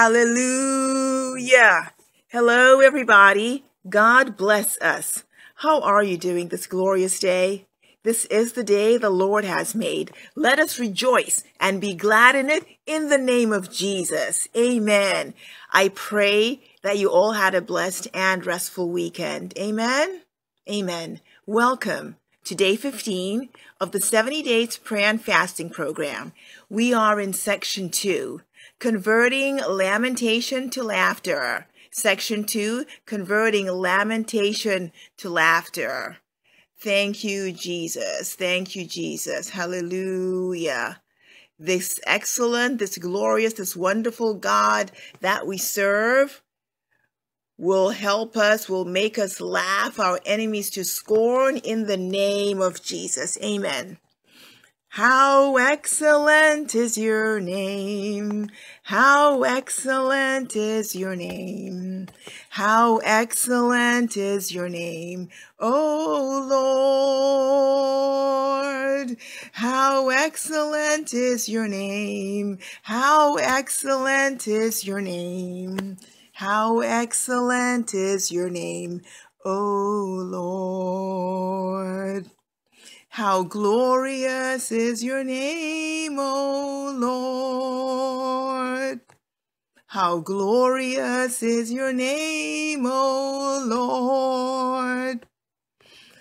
Hallelujah. Hello, everybody. God bless us. How are you doing this glorious day? This is the day the Lord has made. Let us rejoice and be glad in it in the name of Jesus. Amen. I pray that you all had a blessed and restful weekend. Amen. Amen. Welcome to day 15 of the 70 Days Prayer and Fasting program. We are in section 2, converting lamentation to laughter. Section 2, converting lamentation to laughter. Thank you, Jesus. Thank you, Jesus. Hallelujah. This excellent, this glorious, this wonderful God that we serve will help us, will make us laugh our enemies to scorn in the name of Jesus. Amen. How excellent is your name. How excellent is your name. How excellent is your name. O Lord. How excellent is your name. How excellent is your name. How excellent is your name, O Lord. How glorious is your name, O Lord. How glorious is your name, O Lord.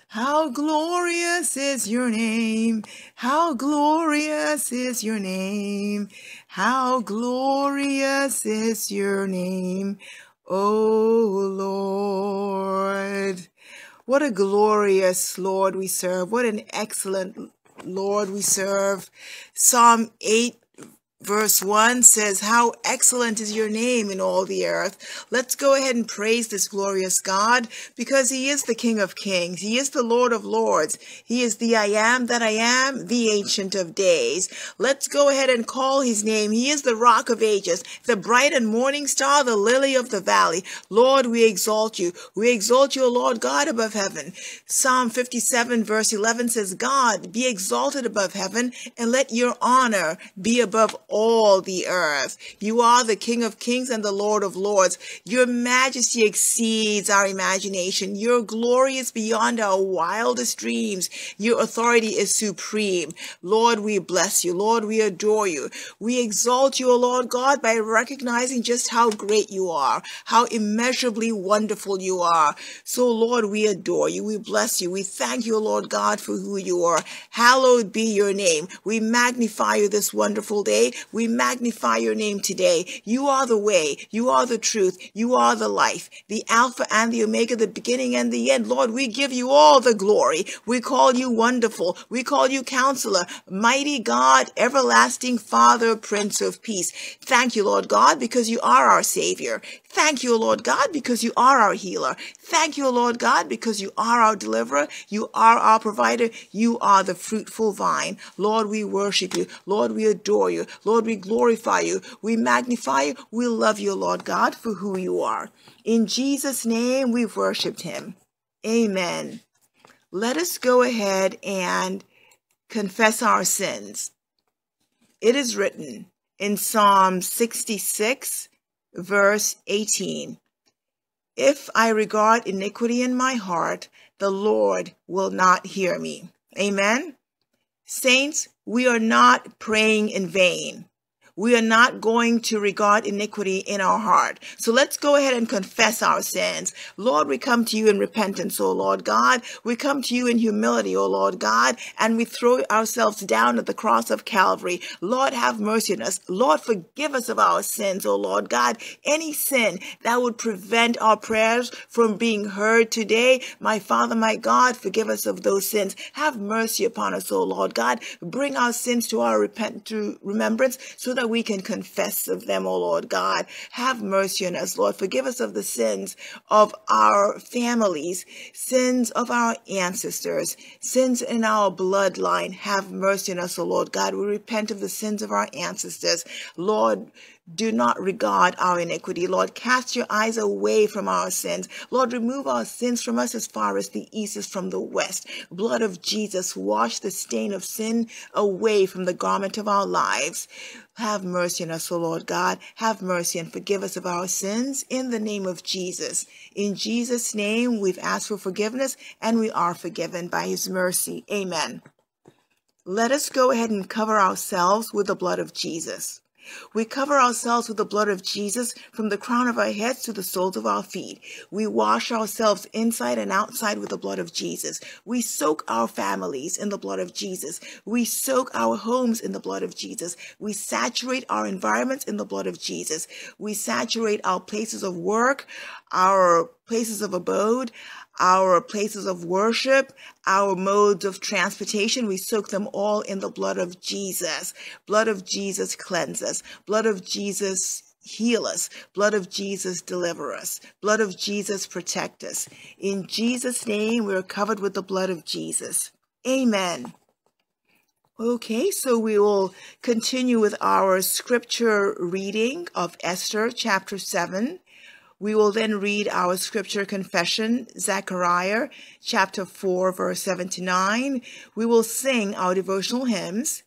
How glorious is your name. How glorious is your name. How glorious is your name, O Lord. What a glorious Lord we serve. What an excellent Lord we serve. Psalm 8 Verse 1 says, How excellent is your name in all the earth. Let's go ahead and praise this glorious God because he is the King of kings. He is the Lord of lords. He is the I am that I am, the Ancient of Days. Let's go ahead and call his name. He is the Rock of Ages, the bright and morning star, the lily of the valley. Lord, we exalt you. We exalt you, O Lord God above heaven. Psalm 57 verse 11 says, God, be exalted above heaven and let your honor be above all the earth. You are the King of kings and the Lord of lords. Your majesty exceeds our imagination. Your glory is beyond our wildest dreams. Your authority is supreme. Lord, we bless you. Lord, we adore you. We exalt you, O Lord God, by recognizing just how great you are, how immeasurably wonderful you are. So, Lord, we adore you. We bless you. We thank you, Lord God, for who you are. Hallowed be your name. We magnify you this wonderful day. We magnify your name today. You are the way. You are the truth. You are the life, the Alpha and the Omega, the beginning and the end. Lord, we give you all the glory. We call you wonderful. We call you counselor, mighty God, everlasting Father, Prince of Peace. Thank you, Lord God, because you are our Savior. Thank you, Lord God, because you are our healer. Thank you, Lord God, because you are our deliverer. You are our provider. You are the fruitful vine. Lord, we worship you. Lord, we adore you. Lord, we glorify you. We magnify you. We love you, Lord God, for who you are. In Jesus' name, we've worshiped him. Amen. Let us go ahead and confess our sins. It is written in Psalm 66, verse 18 If I regard iniquity in my heart, the Lord will not hear me. Amen. Saints, we are not praying in vain we are not going to regard iniquity in our heart. So let's go ahead and confess our sins. Lord, we come to you in repentance, O Lord God. We come to you in humility, O Lord God, and we throw ourselves down at the cross of Calvary. Lord, have mercy on us. Lord, forgive us of our sins, O Lord God. Any sin that would prevent our prayers from being heard today, my Father, my God, forgive us of those sins. Have mercy upon us, O Lord God. Bring our sins to our repent to remembrance so that we can confess of them, O Lord God. Have mercy on us, Lord. Forgive us of the sins of our families, sins of our ancestors, sins in our bloodline. Have mercy on us, O Lord God. We repent of the sins of our ancestors. Lord, do not regard our iniquity. Lord, cast your eyes away from our sins. Lord, remove our sins from us as far as the east is from the west. Blood of Jesus, wash the stain of sin away from the garment of our lives. Have mercy on us, O Lord God. Have mercy and forgive us of our sins in the name of Jesus. In Jesus' name, we've asked for forgiveness and we are forgiven by his mercy. Amen. Let us go ahead and cover ourselves with the blood of Jesus. We cover ourselves with the blood of Jesus from the crown of our heads to the soles of our feet. We wash ourselves inside and outside with the blood of Jesus. We soak our families in the blood of Jesus. We soak our homes in the blood of Jesus. We saturate our environments in the blood of Jesus. We saturate our places of work, our places of abode, our places of worship, our modes of transportation. We soak them all in the blood of Jesus. Blood of Jesus cleanse us. Blood of Jesus heal us. Blood of Jesus deliver us. Blood of Jesus protect us. In Jesus' name, we're covered with the blood of Jesus. Amen. Okay, so we will continue with our scripture reading of Esther chapter 7. We will then read our scripture confession, Zechariah chapter 4, verse 79. We will sing our devotional hymns.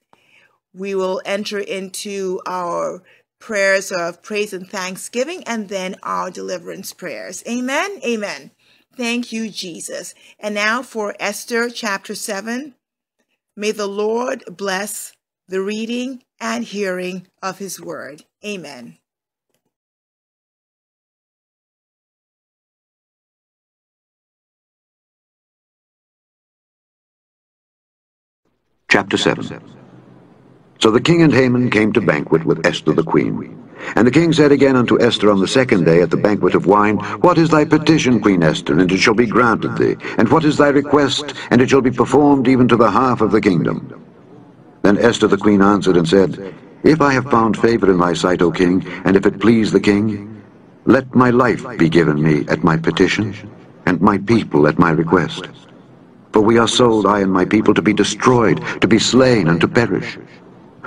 We will enter into our prayers of praise and thanksgiving and then our deliverance prayers. Amen. Amen. Thank you, Jesus. And now for Esther chapter 7. May the Lord bless the reading and hearing of his word. Amen. Chapter 7 So the king and Haman came to banquet with Esther the queen. And the king said again unto Esther on the second day at the banquet of wine, What is thy petition, Queen Esther, and it shall be granted thee? And what is thy request, and it shall be performed even to the half of the kingdom? Then Esther the queen answered and said, If I have found favor in thy sight, O king, and if it please the king, let my life be given me at my petition, and my people at my request. For we are sold, I and my people, to be destroyed, to be slain, and to perish.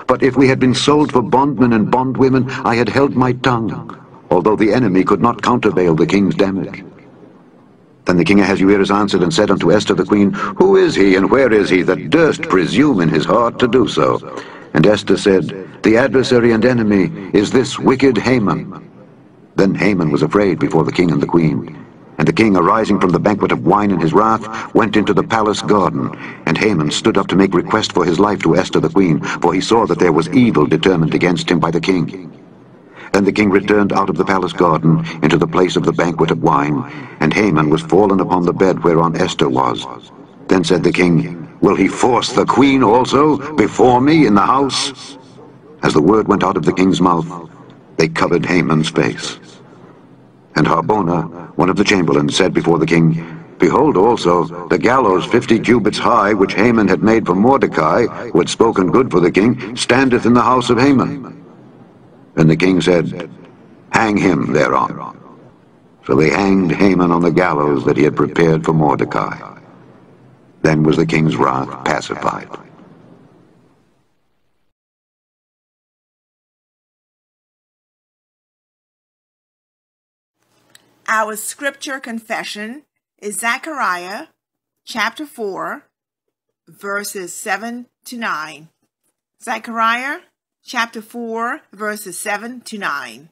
But if we had been sold for bondmen and bondwomen, I had held my tongue, although the enemy could not countervail the king's damage. Then the king Ahasuerus answered and said unto Esther the queen, Who is he, and where is he, that durst presume in his heart to do so? And Esther said, The adversary and enemy is this wicked Haman. Then Haman was afraid before the king and the queen. And the king, arising from the banquet of wine in his wrath, went into the palace garden. And Haman stood up to make request for his life to Esther the queen, for he saw that there was evil determined against him by the king. And the king returned out of the palace garden into the place of the banquet of wine, and Haman was fallen upon the bed whereon Esther was. Then said the king, Will he force the queen also before me in the house? As the word went out of the king's mouth, they covered Haman's face. And Harbona, one of the chamberlains, said before the king, Behold also, the gallows fifty cubits high, which Haman had made for Mordecai, who had spoken good for the king, standeth in the house of Haman. And the king said, Hang him thereon. So they hanged Haman on the gallows that he had prepared for Mordecai. Then was the king's wrath pacified. Our scripture confession is Zechariah chapter 4, verses 7 to 9. Zechariah chapter 4, verses 7 to 9.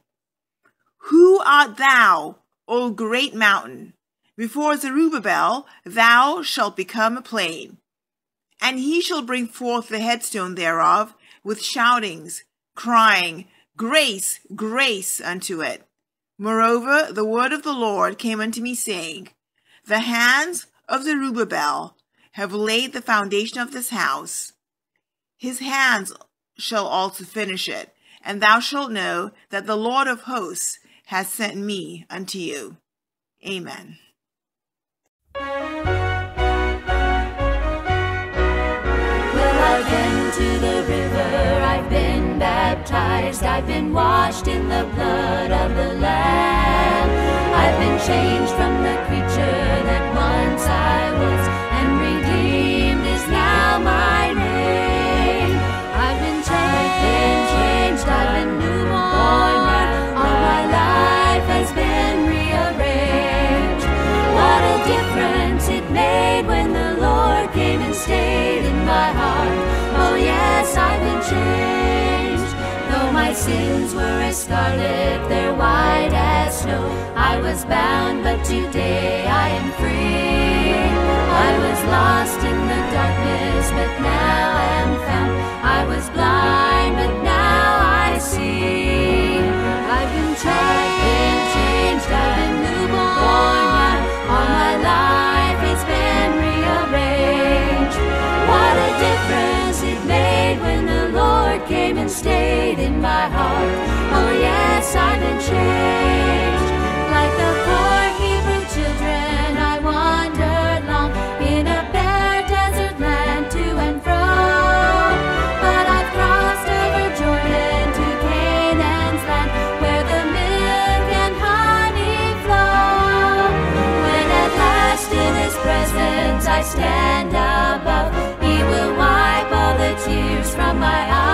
Who art thou, O great mountain? Before Zerubbabel thou shalt become a plain. And he shall bring forth the headstone thereof with shoutings, crying, Grace, grace unto it. Moreover, the word of the Lord came unto me, saying, The hands of Zerubbabel have laid the foundation of this house. His hands shall also finish it, and thou shalt know that the Lord of hosts has sent me unto you. Amen. Well, to the river, I've been baptized, I've been washed in the blood of the Lamb. I've been changed from the creature that once I was, sins were as scarlet, they're white as snow. I was bound, but today I am free. I was lost in the darkness, but now I am found. I was blind. stayed in my heart. Oh yes, I've been changed. Like the poor Hebrew children, I wandered long in a bare desert land to and fro. But I've crossed over Jordan to Canaan's land, where the milk and honey flow. When at last in His presence I stand above, He will wipe all the tears from my eyes.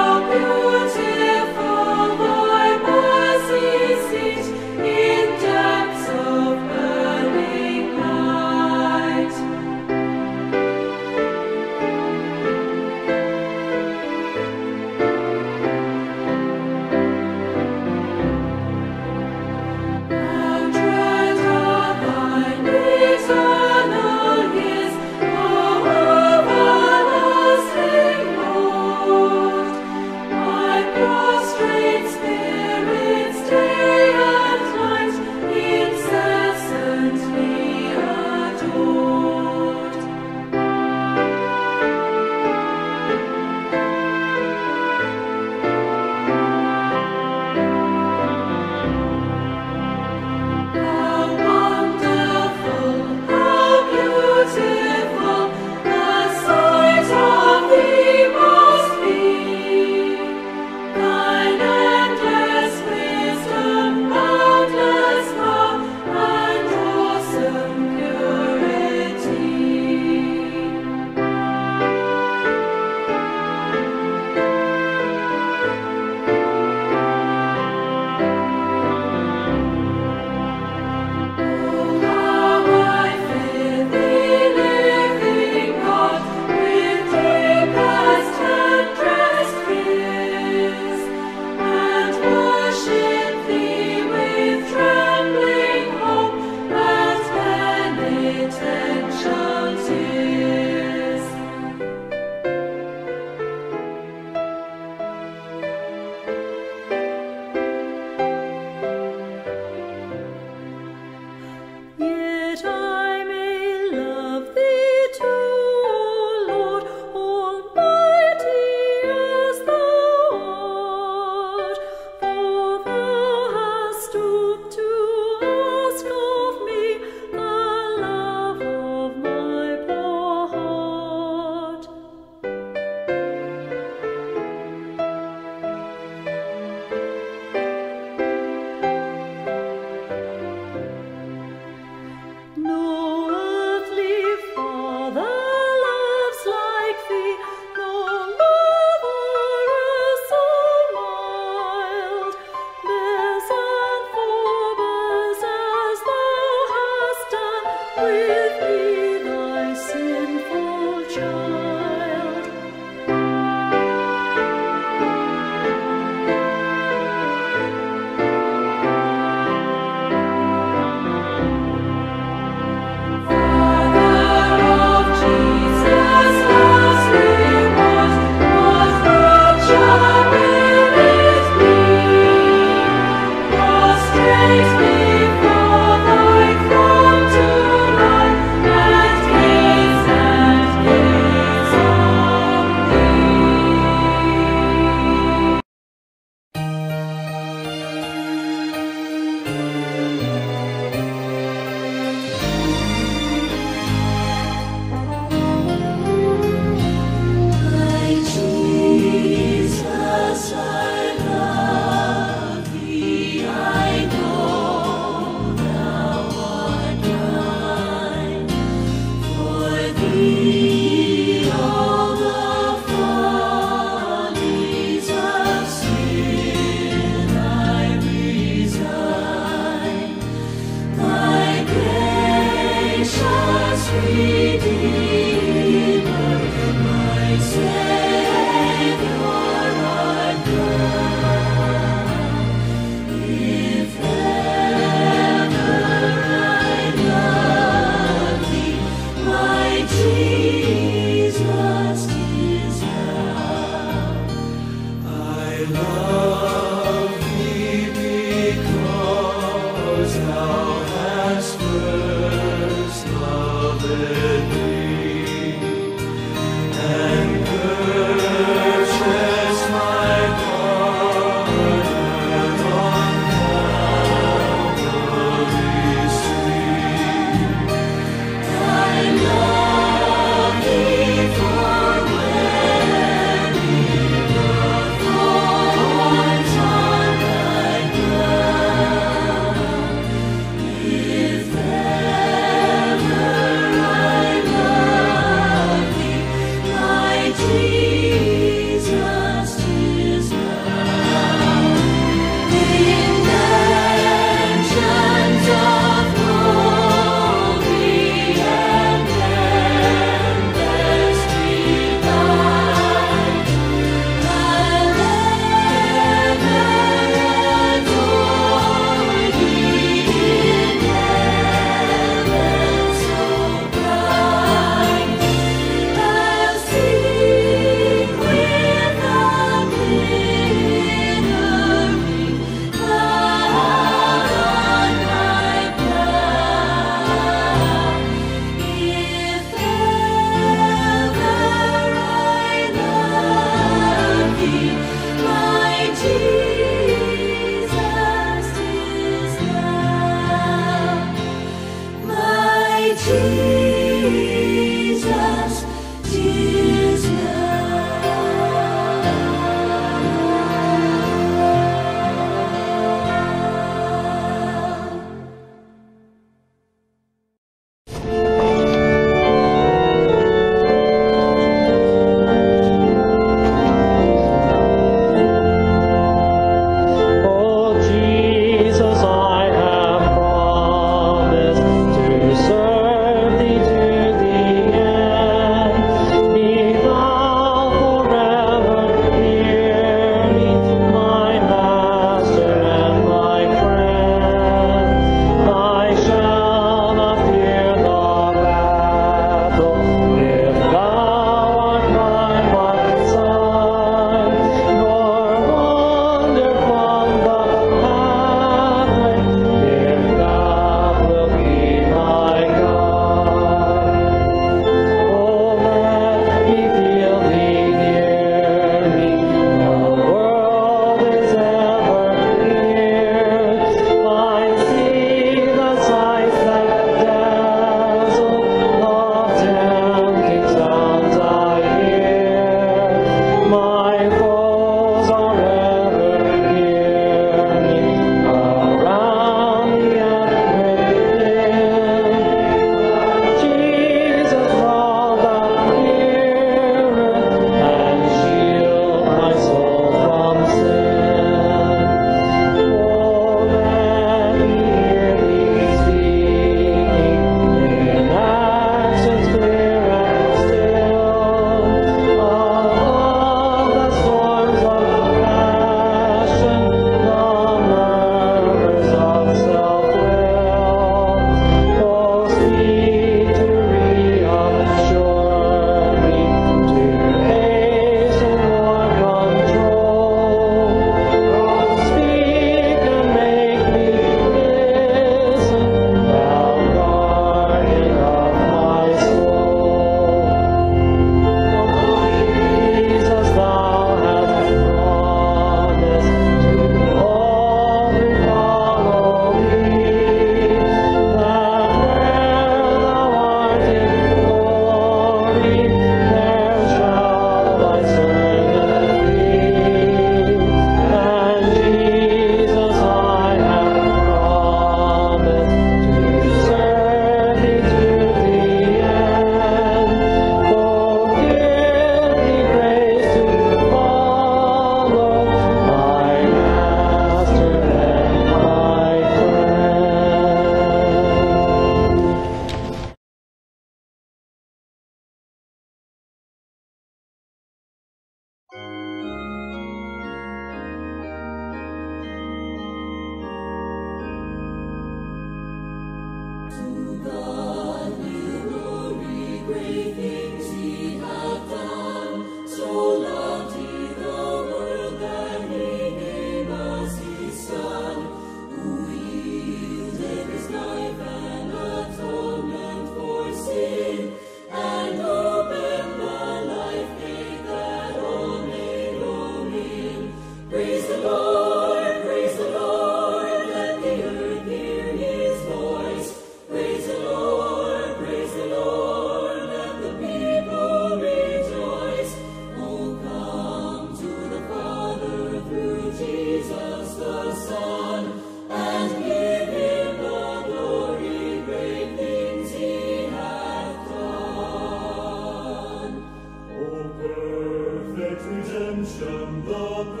Amen.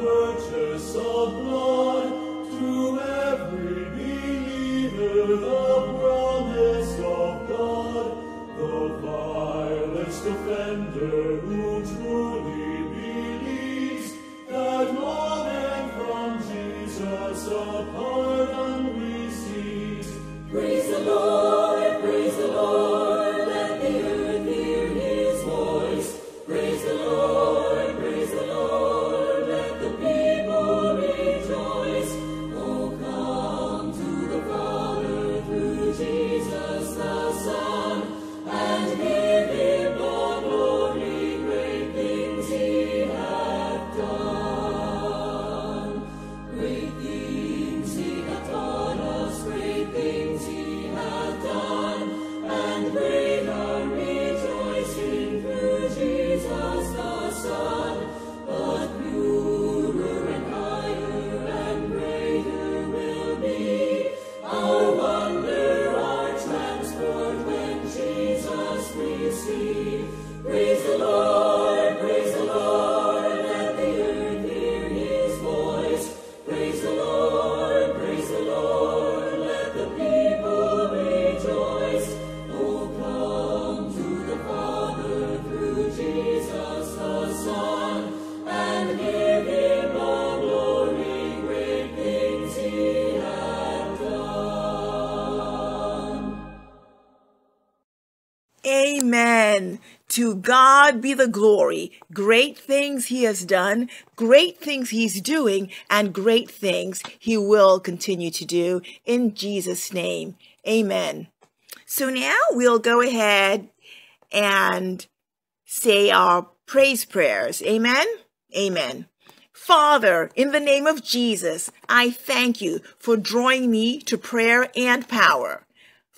God be the glory. Great things he has done, great things he's doing, and great things he will continue to do in Jesus' name. Amen. So now we'll go ahead and say our praise prayers. Amen. Amen. Father, in the name of Jesus, I thank you for drawing me to prayer and power.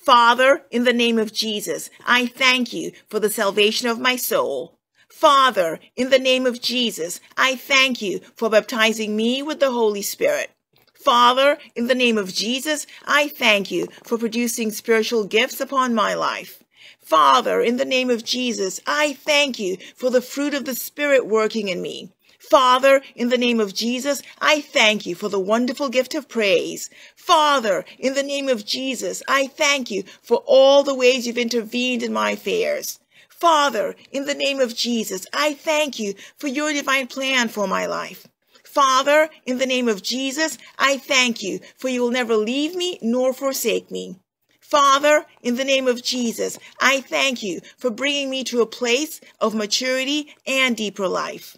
Father, in the name of Jesus, I thank you for the salvation of my soul. Father, in the name of Jesus, I thank you for baptizing me with the Holy Spirit. Father, in the name of Jesus, I thank you for producing spiritual gifts upon my life. Father, in the name of Jesus, I thank you for the fruit of the Spirit working in me. Father, in the name of Jesus, I thank you for the wonderful gift of praise. Father, in the name of Jesus, I thank you for all the ways you've intervened in my affairs. Father, in the name of Jesus, I thank you for your divine plan for my life. Father, in the name of Jesus, I thank you for you will never leave me nor forsake me. Father, in the name of Jesus, I thank you for bringing me to a place of maturity and deeper life.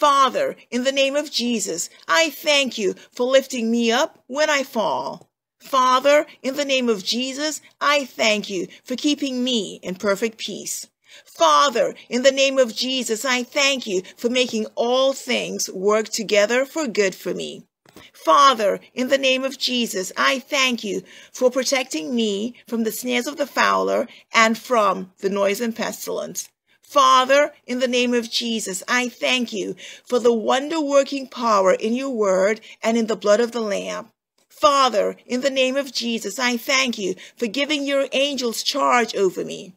Father, in the name of Jesus, I thank you for lifting me up when I fall. Father, in the name of Jesus, I thank you for keeping me in perfect peace. Father, in the name of Jesus, I thank you for making all things work together for good for me. Father, in the name of Jesus, I thank you for protecting me from the snares of the fowler and from the noise and pestilence. Father, in the name of Jesus, I thank you for the wonder working power in your word and in the blood of the Lamb. Father, in the name of Jesus, I thank you for giving your angels charge over me.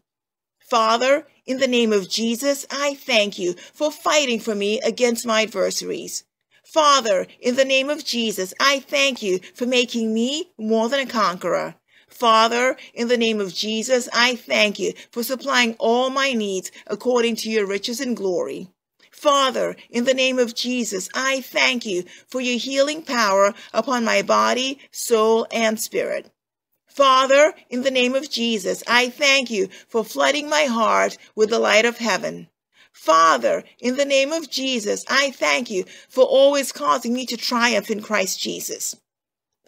Father, in the name of Jesus, I thank you for fighting for me against my adversaries. Father, in the name of Jesus, I thank you for making me more than a conqueror. Father, in the name of Jesus, I thank you for supplying all my needs according to your riches and glory. Father, in the name of Jesus, I thank you for your healing power upon my body, soul, and spirit. Father, in the name of Jesus, I thank you for flooding my heart with the light of heaven. Father, in the name of Jesus, I thank you for always causing me to triumph in Christ Jesus.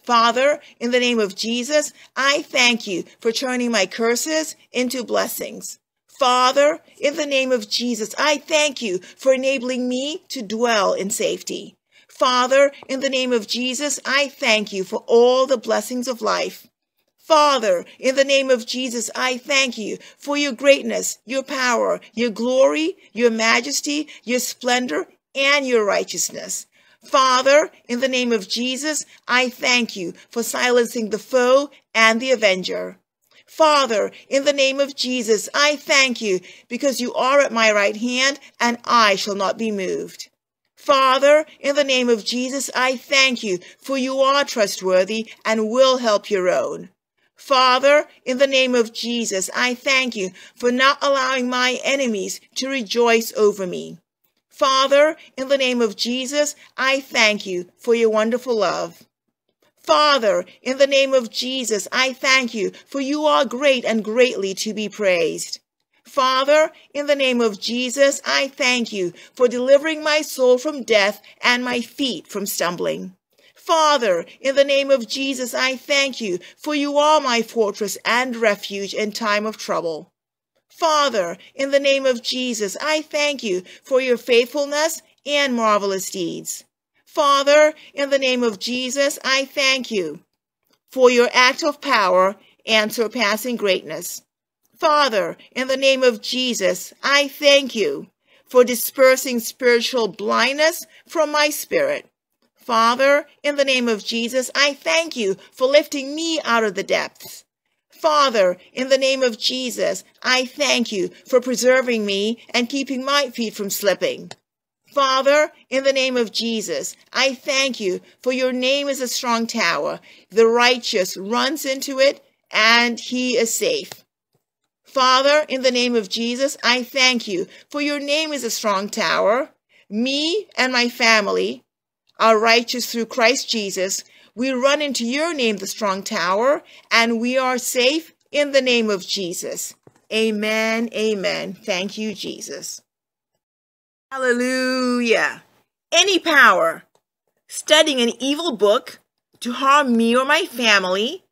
Father, in the name of Jesus, I thank you for turning my curses into blessings. Father, in the name of Jesus, I thank you for enabling me to dwell in safety. Father, in the name of Jesus, I thank you for all the blessings of life. Father, in the name of Jesus, I thank you for your greatness, your power, your glory, your majesty, your splendor, and your righteousness. Father, in the name of Jesus, I thank you for silencing the foe and the avenger. Father, in the name of Jesus, I thank you because you are at my right hand and I shall not be moved. Father, in the name of Jesus, I thank you for you are trustworthy and will help your own. Father, in the name of Jesus, I thank you for not allowing my enemies to rejoice over me. Father, in the name of Jesus, I thank you for your wonderful love. Father, in the name of Jesus, I thank you for you are great and greatly to be praised. Father, in the name of Jesus, I thank you for delivering my soul from death and my feet from stumbling. Father, in the name of Jesus, I thank you, for you are my fortress and refuge in time of trouble. Father, in the name of Jesus, I thank you for your faithfulness and marvelous deeds. Father, in the name of Jesus, I thank you for your act of power and surpassing greatness. Father, in the name of Jesus, I thank you for dispersing spiritual blindness from my spirit. Father, in the name of Jesus, I thank you for lifting me out of the depths. Father, in the name of Jesus, I thank you for preserving me and keeping my feet from slipping. Father, in the name of Jesus, I thank you for your name is a strong tower. The righteous runs into it and he is safe. Father, in the name of Jesus, I thank you for your name is a strong tower. Me and my family are righteous through Christ Jesus. We run into your name, the strong tower, and we are safe in the name of Jesus. Amen. Amen. Thank you, Jesus. Hallelujah. Any power studying an evil book to harm me or my family,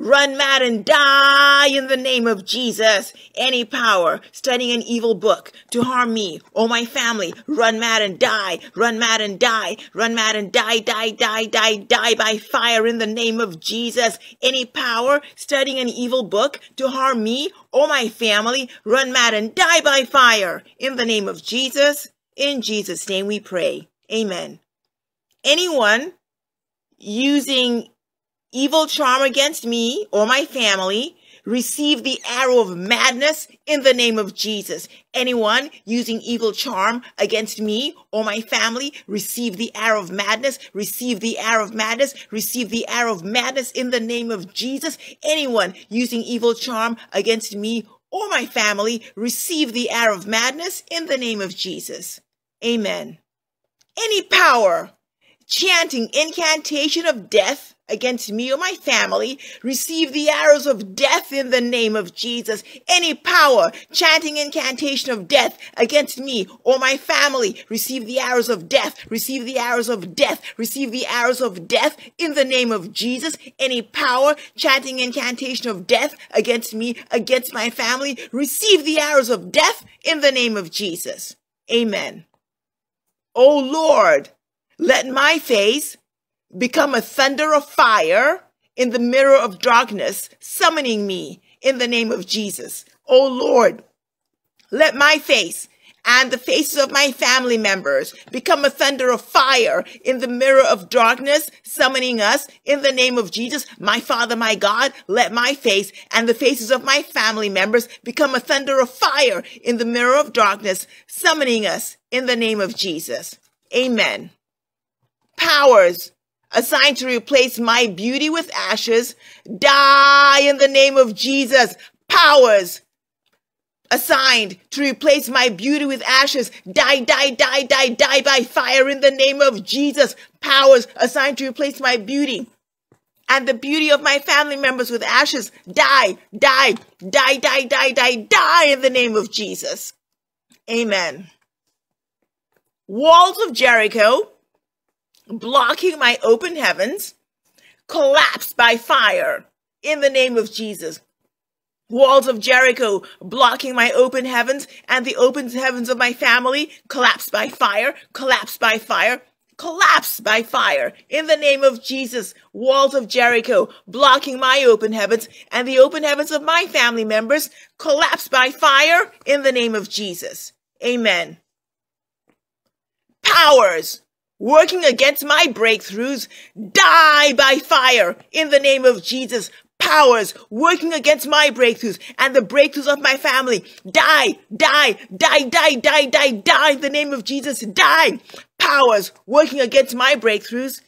run mad and die in the name of Jesus. Any power studying an evil book to harm me or my family, run mad and die, run mad and die, run mad and die, die, die, die, die by fire in the name of Jesus. Any power studying an evil book to harm me or my family, run mad and die by fire in the name of Jesus. In Jesus' name we pray. Amen. Anyone using evil charm against me or my family, receive the arrow of madness in the name of Jesus. Anyone using evil charm against me or my family, receive the arrow of madness, receive the arrow of madness, receive the arrow of madness in the name of Jesus. Anyone using evil charm against me or my family, receive the arrow of madness in the name of Jesus. Amen. Any power chanting incantation of death against me or my family, receive the arrows of death in the name of Jesus. Any power chanting incantation of death against me or my family, receive the arrows of death, receive the arrows of death, receive the arrows of death in the name of Jesus. Any power chanting incantation of death against me, against my family, receive the arrows of death in the name of Jesus. Amen. O Lord, let my face become a thunder of fire in the mirror of darkness, summoning me in the name of Jesus. O Lord, let my face and the faces of my family members become a thunder of fire in the mirror of darkness, summoning us in the name of Jesus. My Father, my God, let my face and the faces of my family members become a thunder of fire in the mirror of darkness, summoning us in the name of Jesus. Amen. Powers assigned to replace my beauty with ashes, die in the name of Jesus. Powers assigned to replace my beauty with ashes, die, die, die, die, die by fire in the name of Jesus. Powers assigned to replace my beauty and the beauty of my family members with ashes. Die, die, die, die, die, die, die in the name of Jesus. Amen. Walls of Jericho blocking my open heavens collapsed by fire in the name of Jesus. Walls of Jericho blocking my open heavens and the open heavens of my family collapsed by fire, collapsed by fire, collapsed by fire in the name of Jesus. Walls of Jericho blocking my open heavens and the open heavens of my family members collapsed by fire in the name of Jesus. Amen. Powers working against my breakthroughs die by fire in the name of Jesus. Powers working against my breakthroughs and the breakthroughs of my family die, die, die, die, die, die, die in the name of Jesus. Die. Powers working against my breakthroughs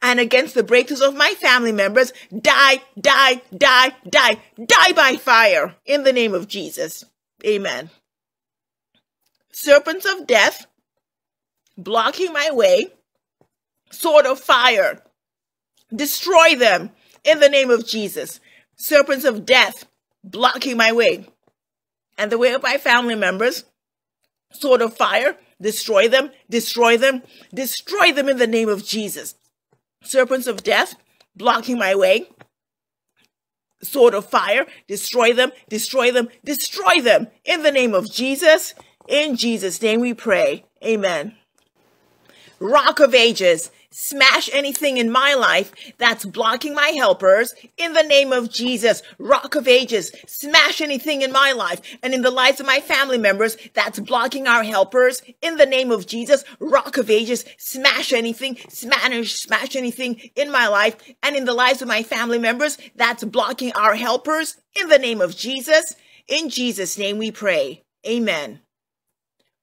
and against the breakthroughs of my family members die, die, die, die, die by fire in the name of Jesus. Amen. Serpents of death blocking my way, sword of fire, destroy them in the name of Jesus. Serpents of death blocking my way and the way of my family members, sword of fire, destroy them, destroy them, destroy them in the name of Jesus. Serpents of death blocking my way, sword of fire, destroy them, destroy them, destroy them in the name of Jesus. In Jesus' name we pray. Amen. Rock of Ages, smash anything in my life that's blocking my helpers in the name of Jesus. Rock of Ages, smash anything in my life and in the lives of my family members that's blocking our helpers in the name of Jesus. Rock of Ages, smash anything, smash, smash anything in my life and in the lives of my family members that's blocking our helpers in the name of Jesus. In Jesus' name we pray. Amen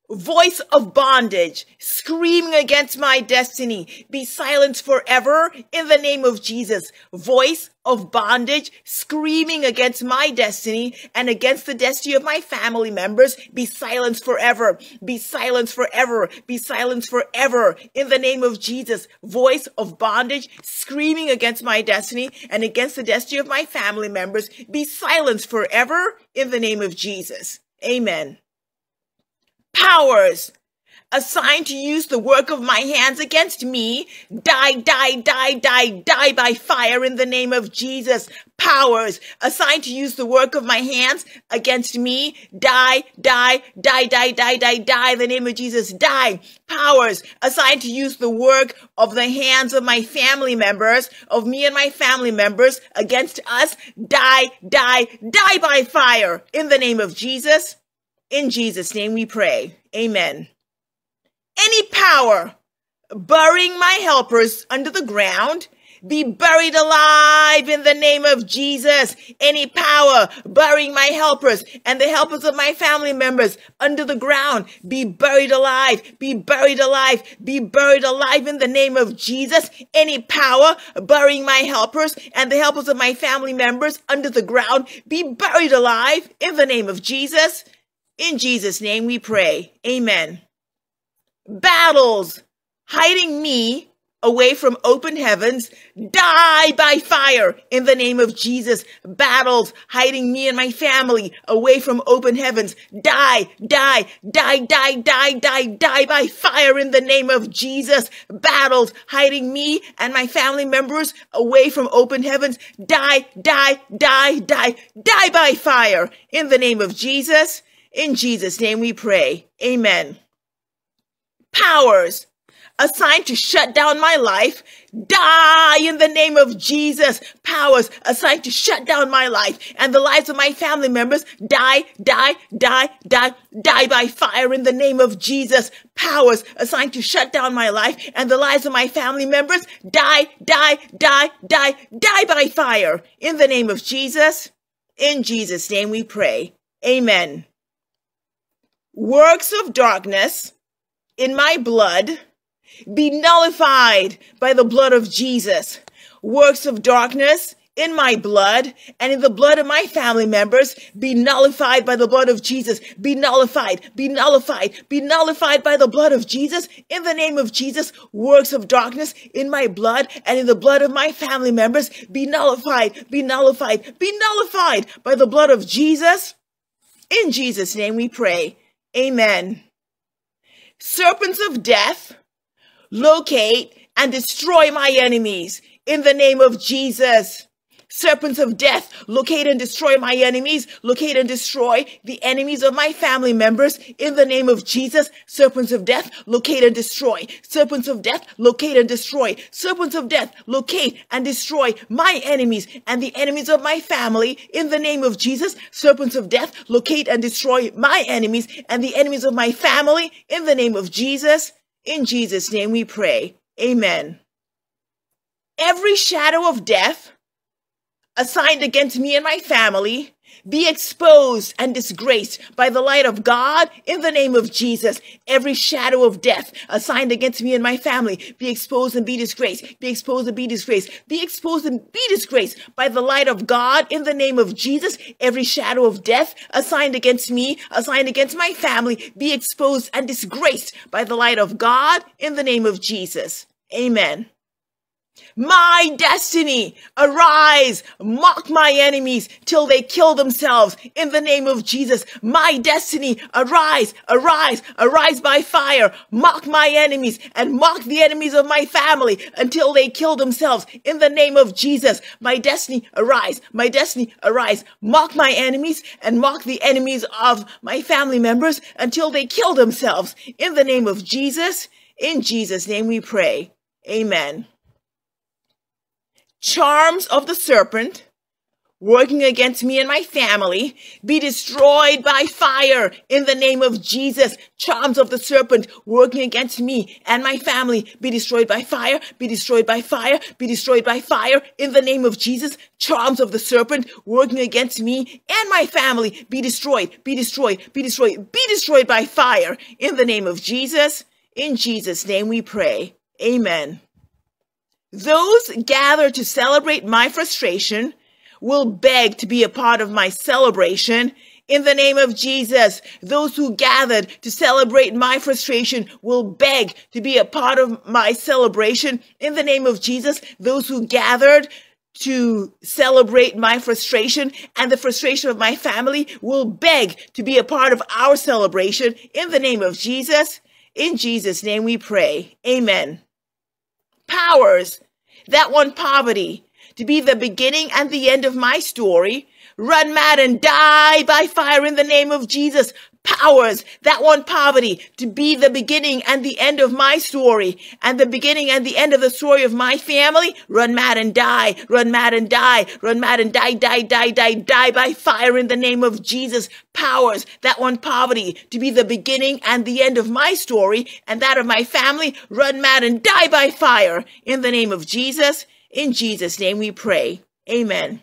voice of bondage screaming against my destiny be silenced forever in the name of Jesus. Voice of bondage screaming against my destiny and against the destiny of my family members be silenced forever. Be silenced forever. Be silenced forever in the name of Jesus. Voice of bondage screaming against my destiny and against the destiny of my family members be silenced forever in the name of Jesus. Amen powers assigned to use the work of my hands against me, die, die, die, die, die by fire in the name of Jesus. Powers assigned to use the work of my hands against me, die, die, die, die, die, die, die in the name of Jesus. Die. Powers assigned to use the work of the hands of my family members, of me and my family members against us, die, die, die by fire in the name of Jesus. In Jesus' name we pray. Amen. Any power burying my helpers under the ground be buried alive in the name of Jesus. Any power burying my helpers and the helpers of my family members under the ground be buried alive, be buried alive, be buried alive in the name of Jesus. Any power burying my helpers and the helpers of my family members under the ground be buried alive in the name of Jesus. In Jesus' name we pray. Amen. Battles hiding me away from open heavens die by fire in the name of Jesus. Battles hiding me and my family away from open heavens die, die, die, die, die, die, die by fire in the name of Jesus. Battles hiding me and my family members away from open heavens die, die, die, die, die by fire in the name of Jesus. In Jesus' name we pray. Amen. Powers assigned to shut down my life, die in the name of Jesus. Powers assigned to shut down my life and the lives of my family members, die, die, die, die, die by fire in the name of Jesus. Powers assigned to shut down my life and the lives of my family members, die, die, die, die, die by fire in the name of Jesus. In Jesus' name we pray. Amen works of darkness in my blood be nullified by the blood of Jesus. Works of darkness in my blood and in the blood of my family members be nullified by the blood of Jesus. Be nullified, be nullified, be nullified by the blood of Jesus. In the name of Jesus, works of darkness in my blood and in the blood of my family members be nullified, be nullified, be nullified by the blood of Jesus. In Jesus' name we pray. Amen. Serpents of death, locate and destroy my enemies in the name of Jesus. Serpents of death, locate and destroy my enemies. Locate and destroy the enemies of my family members in the name of Jesus. Serpents of death, locate and destroy. Serpents of death, locate and destroy. Serpents of death, locate and destroy my enemies and the enemies of my family in the name of Jesus. Serpents of death, locate and destroy my enemies and the enemies of my family in the name of Jesus. In Jesus' name we pray. Amen. Every shadow of death assigned against me and my family be exposed and disgraced by the light of God in the name of Jesus. Every shadow of death assigned against me and my family be exposed and be disgraced. Be exposed and be disgraced. Be exposed and be disgraced by the light of God in the name of Jesus. Every shadow of death assigned against me, assigned against my family, be exposed and disgraced by the light of God in the name of Jesus. Amen. My destiny, arise, mock my enemies till they kill themselves in the name of Jesus. My destiny, arise, arise, arise by fire, mock my enemies and mock the enemies of my family until they kill themselves in the name of Jesus. My destiny, arise, my destiny, arise, mock my enemies and mock the enemies of my family members until they kill themselves in the name of Jesus. In Jesus' name we pray. Amen charms of the serpent working against me and my family be destroyed by fire in the name of Jesus. Charms of the serpent working against me and my family be destroyed by fire, be destroyed by fire, be destroyed by fire in the name of Jesus. Charms of the serpent working against me and my family be destroyed, be destroyed, be destroyed, be destroyed by fire in the name of Jesus. In Jesus' name we pray. Amen. Those gathered to celebrate my frustration will beg to be a part of my celebration. In the name of Jesus, those who gathered to celebrate my frustration will beg to be a part of my celebration. In the name of Jesus, those who gathered to celebrate my frustration and the frustration of my family will beg to be a part of our celebration. In the name of Jesus, in Jesus' name we pray. Amen. Powers that want poverty to be the beginning and the end of my story. Run mad and die by fire in the name of Jesus. Powers that want poverty to be the beginning and the end of my story and the beginning and the end of the story of my family. Run mad and die. Run mad and die. Run mad and die, die, die, die, die by fire in the name of Jesus. Powers that want poverty to be the beginning and the end of my story and that of my family. Run mad and die by fire in the name of Jesus. In Jesus' name we pray. Amen.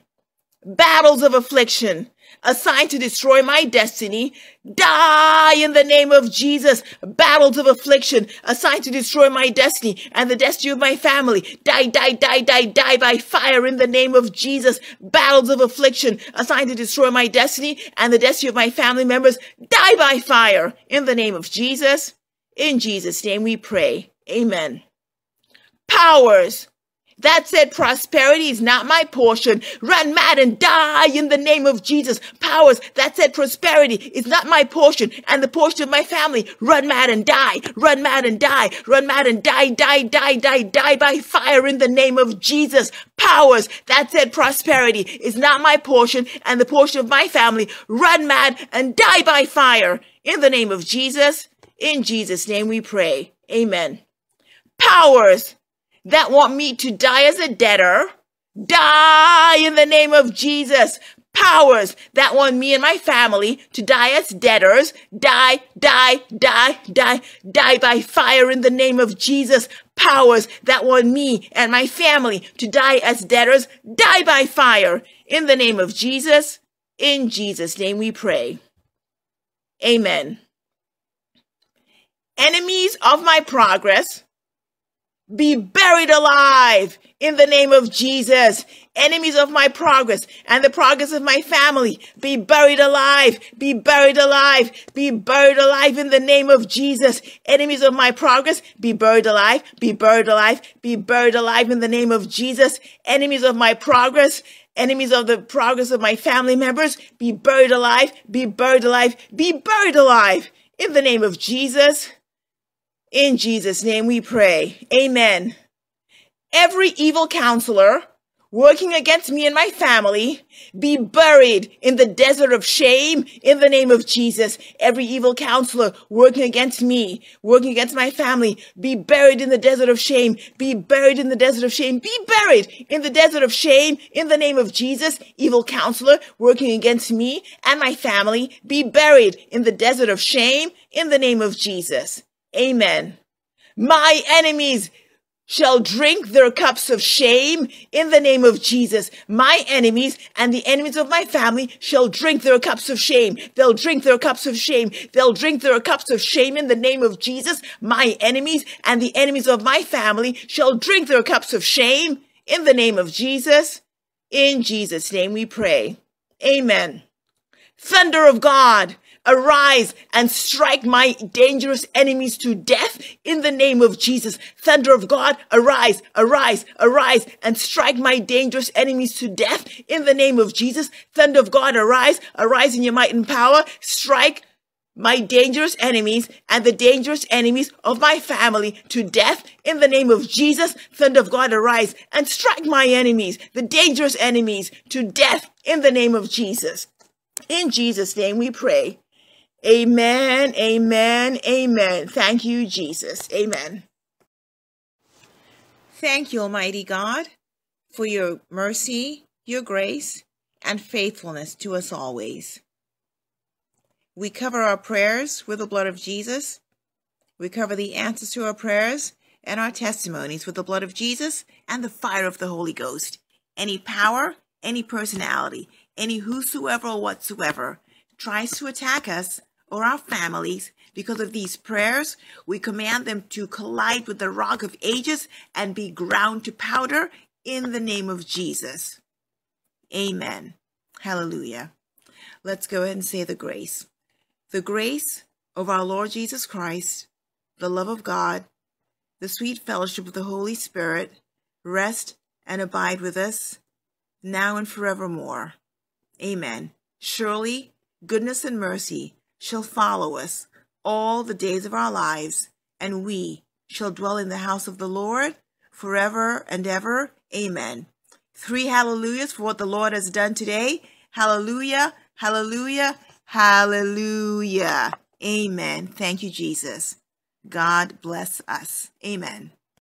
Battles of affliction assigned to destroy my destiny, die in the name of Jesus. Battles of affliction assigned to destroy my destiny and the destiny of my family, die, die, die, die, die by fire in the name of Jesus. Battles of affliction assigned to destroy my destiny and the destiny of my family members, die by fire in the name of Jesus. In Jesus' name we pray. Amen. Powers that said, prosperity is not my portion. Run mad and die in the name of Jesus. Powers. That said, prosperity is not my portion and the portion of my family. Run mad and die. Run mad and die. Run mad and die, die, die, die, die by fire in the name of Jesus. Powers. That said, prosperity is not my portion and the portion of my family. Run mad and die by fire in the name of Jesus. In Jesus' name we pray. Amen. Powers that want me to die as a debtor, die in the name of Jesus. Powers that want me and my family to die as debtors, die, die, die, die, die by fire in the name of Jesus. Powers that want me and my family to die as debtors, die by fire in the name of Jesus. In Jesus' name we pray. Amen. Enemies of my progress be buried alive in the name of Jesus. Enemies of my progress and the progress of my family, be buried alive, be buried alive, be buried alive in the name of Jesus. Enemies of my progress, be buried alive, be buried alive, be buried alive in the name of Jesus. Enemies of my progress, enemies of the progress of my family members, be buried alive, be buried alive, be buried alive in the name of Jesus. In Jesus' name we pray. Amen. Every evil counselor working against me and my family be buried in the desert of shame in the name of Jesus. Every evil counselor working against me, working against my family, be buried in the desert of shame. Be buried in the desert of shame. Be buried in the desert of shame in the name of Jesus. Evil counselor working against me and my family, be buried in the desert of shame in the name of Jesus. Amen. My enemies shall drink their cups of shame in the name of Jesus. My enemies and the enemies of my family shall drink their cups of shame. They'll drink their cups of shame. They'll drink their cups of shame in the name of Jesus. My enemies and the enemies of my family shall drink their cups of shame in the name of Jesus. In Jesus' name we pray. Amen. Thunder of God, arise and strike my dangerous enemies to death in the name of Jesus. Thunder of God, arise, arise, arise and strike my dangerous enemies to death in the name of Jesus. Thunder of God, arise, arise in your might and power, strike my dangerous enemies and the dangerous enemies of my family to death in the name of Jesus. Thunder of God, arise and strike my enemies, the dangerous enemies to death in the name of Jesus. In Jesus' name we pray. Amen, amen, amen. Thank you, Jesus. Amen. Thank you, Almighty God, for your mercy, your grace, and faithfulness to us always. We cover our prayers with the blood of Jesus. We cover the answers to our prayers and our testimonies with the blood of Jesus and the fire of the Holy Ghost. Any power, any personality, any whosoever or whatsoever tries to attack us or our families because of these prayers, we command them to collide with the rock of ages and be ground to powder in the name of Jesus. Amen. Hallelujah. Let's go ahead and say the grace. The grace of our Lord Jesus Christ, the love of God, the sweet fellowship of the Holy Spirit rest and abide with us now and forevermore. Amen. Surely goodness and mercy shall follow us all the days of our lives, and we shall dwell in the house of the Lord forever and ever. Amen. Three hallelujahs for what the Lord has done today. Hallelujah, hallelujah, hallelujah. Amen. Thank you, Jesus. God bless us. Amen.